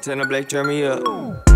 Montana Black, turn me up.